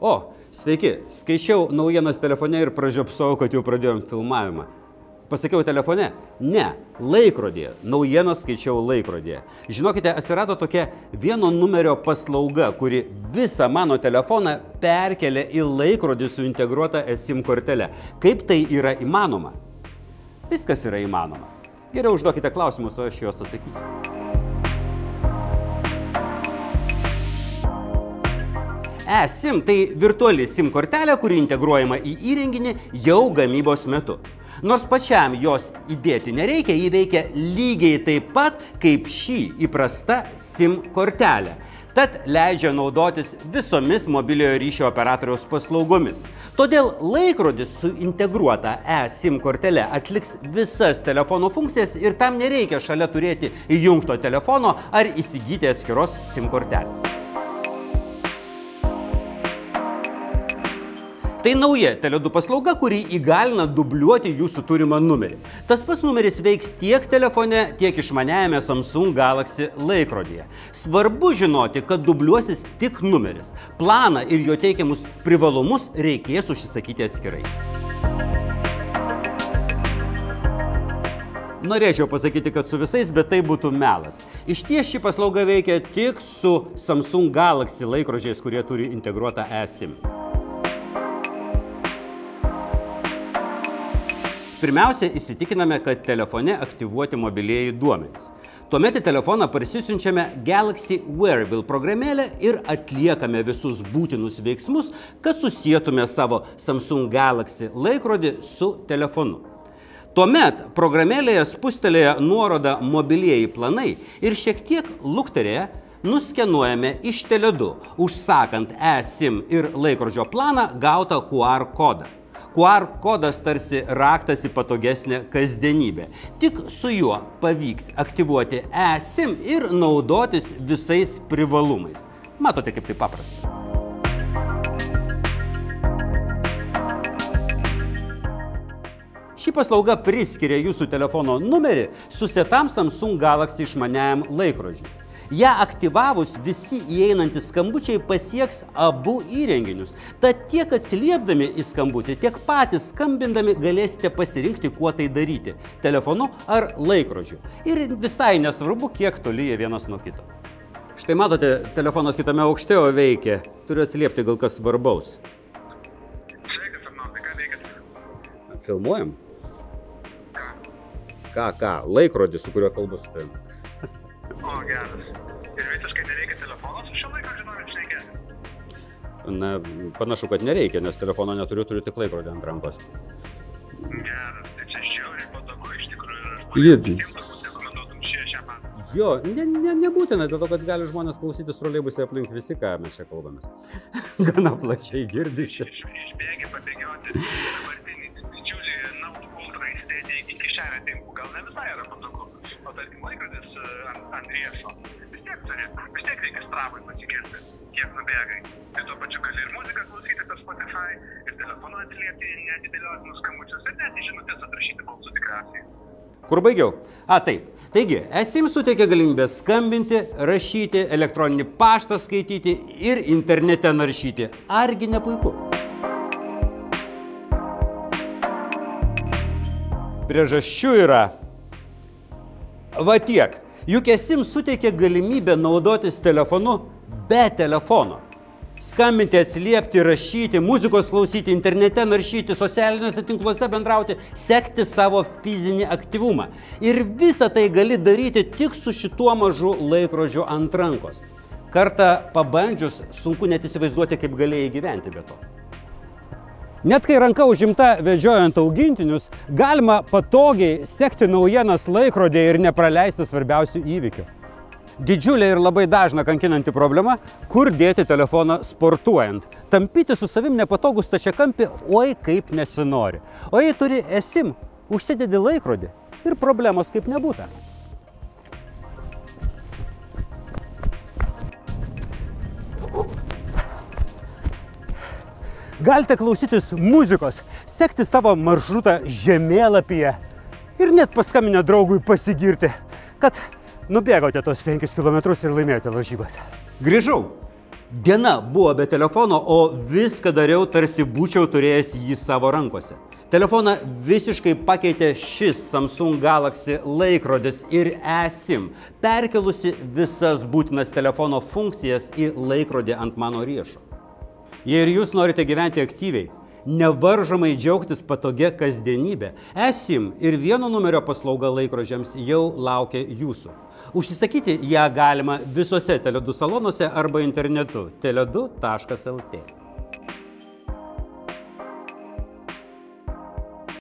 O, sveiki, skaičiau naujienas telefone ir pražiopsau, kad jau pradėjom filmavimą. Pasakiau telefone? Ne, laikrodėje. Naujienas skaičiau laikrodėje. Žinokite, atsirado tokia vieno numerio paslauga, kuri visą mano telefoną perkelia į laikrodį su integruota SIM kortelė. Kaip tai yra įmanoma? Viskas yra įmanoma. Geriau užduokite klausimus, o aš juos atsakysiu. eSIM tai virtuali SIM kortelė, kuri integruojama į įrenginį jau gamybos metu. Nors pačiam jos įdėti nereikia, ji veikia lygiai taip pat kaip šį įprasta SIM kortelė. Tad leidžia naudotis visomis mobiliojo ryšio operatoriaus paslaugomis. Todėl laikrodis su integruota eSIM kortele atliks visas telefono funkcijas ir tam nereikia šalia turėti įjungto telefono ar įsigyti atskiros SIM kortelės. Tai nauja Tele2 paslauga, kuri įgalina dubliuoti jūsų turimą numerį. Tas pats numeris veiks tiek telefone, tiek išmaniajame Samsung Galaxy laikrodyje. Svarbu žinoti, kad dubliuosis tik numeris. Planą ir jo teikiamus privalumus reikės užsisakyti atskirai. Norėčiau pasakyti, kad su visais, bet tai būtų melas. Iš ties ši paslauga veikia tik su Samsung Galaxy laikrodžiais, kurie turi integruotą eSIM. Pirmiausia, įsitikiname, kad telefone aktyvuoti mobilieji duomenys. Tuomet į telefoną parsisiunčiame Galaxy Wearable programėlę ir atliekame visus būtinus veiksmus, kad susijėtume savo Samsung Galaxy laikrodį su telefonu. Tuomet programėlėje spustelėje nuorodą mobilieji planai ir šiek tiek lukterėje nuskenuojame iš Tele2, užsakant eSIM ir laikrodžio planą gautą QR kodą. QR kodas tarsi raktas į patogesnę kasdienybę. Tik su juo pavyks aktyvuoti eSIM ir naudotis visais privalumais. Matote, kaip tai paprasta. Ši paslauga priskiria jūsų telefono numerį susietam Samsung Galaxy išmaniajam laikrodžiui. Ja aktyvavus visi įeinantys skambučiai pasieks abu įrenginius. Tad tiek atsiliepdami į skambutį, tiek patys skambindami galėsite pasirinkti, kuo tai daryti - telefonu ar laikrodžiu. Ir visai nesvarbu, kiek toli jie vienas nuo kito. Štai matote, telefonas kitame aukšte jau veikia. Turiu atsiliepti gal kas svarbaus. Sveikas, Arnoldai, ką? Filmuojam? Ką, ką? Laikrodį, su kuriuo kalbu su tavimi. O, geras. Ir visiškai nereikia telefono su šio laikrodžiu norim šnekėti? Na, panašu, kad nereikia, nes telefono neturiu, turiu tik laikrodį ant rankos. Geras, tai čia žiauriai patogu iš tikrųjų. Paslaugą. Jo, ne, ne, nebūtina, dėl to, kad gali žmonės klausytis troleibusai aplink visi, ką mes čia kalbamės. Gana plačiai girdi šią. Iš, išbėgi pabėgioti. Dabartinį didžiulį Note Ultra įsidėti į kišenę, tai gal ne visai yra patogu. O tarkim, laikrodis e, ant, ant riešo. Vis tiek turi, vis tiek reikia stravai pasikirti, kiek nubėgai. Tai tuo pačiu gali ir muziką klausyti per Spotify, ir telefonu atsiliepti nedidėliotinus skambučius, ir net žinutės atrašyti balsu tikriausiai. Kur baigiau? A, taip. Taigi, esim suteikia galimybę skambinti, rašyti, elektroninį paštą skaityti ir internete naršyti. Argi ne puiku? Priežasčių yra. Va tiek. Juk esim suteikia galimybę naudotis telefonu be telefono. Skambinti, atsiliepti, rašyti, muzikos klausyti, internete naršyti, socialiniuose tinkluose bendrauti, sekti savo fizinį aktyvumą. Ir visą tai gali daryti tik su šituo mažu laikrodžiu ant rankos. Kartą pabandžius, sunku net įsivaizduoti, kaip galėjai gyventi be to. Net kai ranka užimta vedžiojant augintinius, galima patogiai sekti naujienas laikrodėje ir nepraleisti svarbiausių įvykių. Didžiulė ir labai dažna kankinanti problema - kur dėti telefoną sportuojant. Tampyti su savim nepatogus tačiakampi, oi kaip nesinori. O jei turi esim, užsidedi laikrodį ir problemos kaip nebūtų. Galite klausytis muzikos, sekti savo maršrutą žemėlapyje ir net paskambinę draugui pasigirti, kad nubėgote tos 5 km ir laimėjote lažybas. Grįžau. Diena buvo be telefono, o viską dariau tarsi būčiau turėjęs jį savo rankose. Telefoną visiškai pakeitė šis Samsung Galaxy laikrodis ir eSIM, perkelusi visas būtinas telefono funkcijas į laikrodį ant mano riešo. Jei ir jūs norite gyventi aktyviai, nevaržomai džiaugtis patogia kasdienybė, eSIM ir vieno numerio paslauga laikrodžiams jau laukia jūsų. Užsisakyti ją galima visose Teledu salonuose arba internetu teledu.lt.